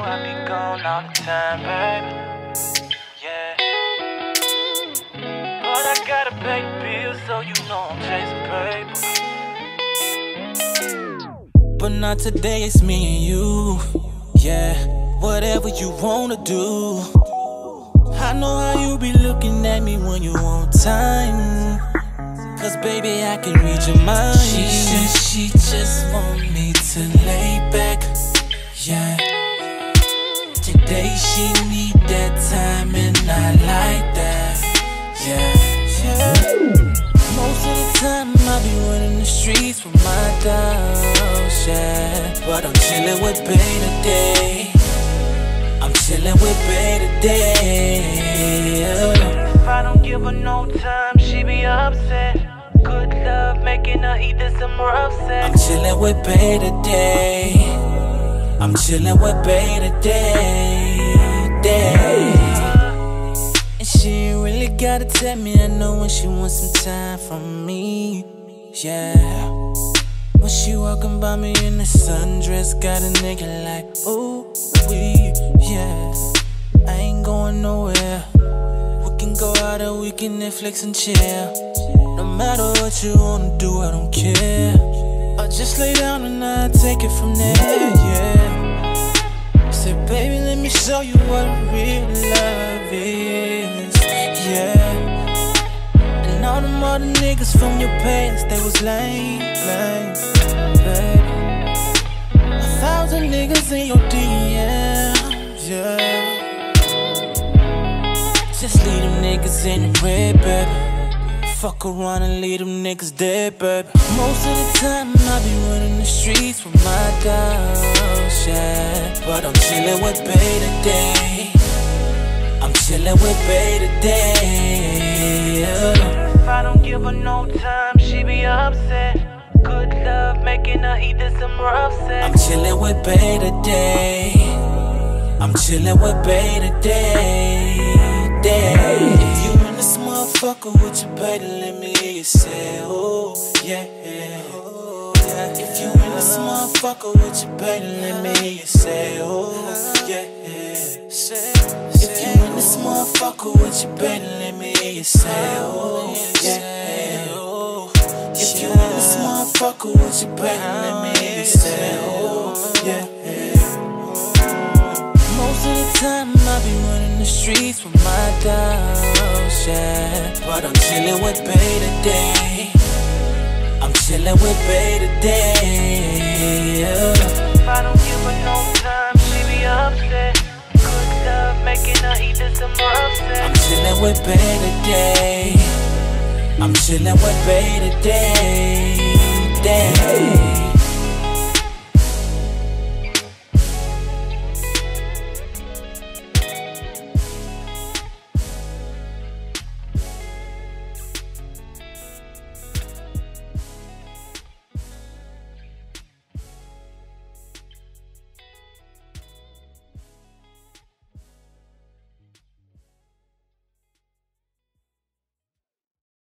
down all the time, baby. Yeah. But I gotta pay bills, so you know I'm chasing paper. But not today, it's me and you. Yeah, whatever you wanna do. I know how you be looking at me when you want time. Cause baby, I can read your mind. She she just want me to lay back. Yeah. Today she need that time and I like that. Yeah. yeah. Most of the time I be running the streets with my dogs, yeah. But I'm chilling with Bae today. I'm chilling with Bae today. Yeah. If I don't give her no time, she be upset. Good love making her eat this some rough sex. I'm chilling with Bae today. I'm chilling with Bae today. Day. And she really gotta tell me. I know when she wants some time from me. Yeah. When she walking by me in the sundress, got a nigga like, ooh, we, yeah. I ain't going nowhere. We can go out and we can Netflix and chill. No matter what you wanna do, I don't care. Just lay down and I take it from there, yeah. Say, baby, let me show you what real love is, yeah. And all them other niggas from your past, they was lame, lame, baby. A thousand niggas in your DMs, yeah. Just leave them niggas in the red, baby. Fuck around and leave them niggas dead, baby. Most of the time, be running the streets with my dogs, yeah. But I'm chilling with Bae today. I'm chilling with Bae today. Yeah. If I don't give her no time, she be upset. Good love making her eat some rough sex. I'm chilling with Bae today. I'm chilling with Bae today. Day. If you in this motherfucker with your baby, let me hear you say, oh, yeah. If you in this motherfucker with your baby, let me hear you say, oh, yeah. If you in this motherfucker with your baby, let me hear you say, oh, yeah. If you in this motherfucker with your baby, let me hear you say, oh, yeah. Most of the time I be running the streets with my dogs, yeah. But I'm chilling with Bae today. I'm chilling with Bae today. Yeah. If I don't give her no time, she be upset. Good love making her eat this some sex. I'm chilling with Bae today. I'm chilling with Bae today.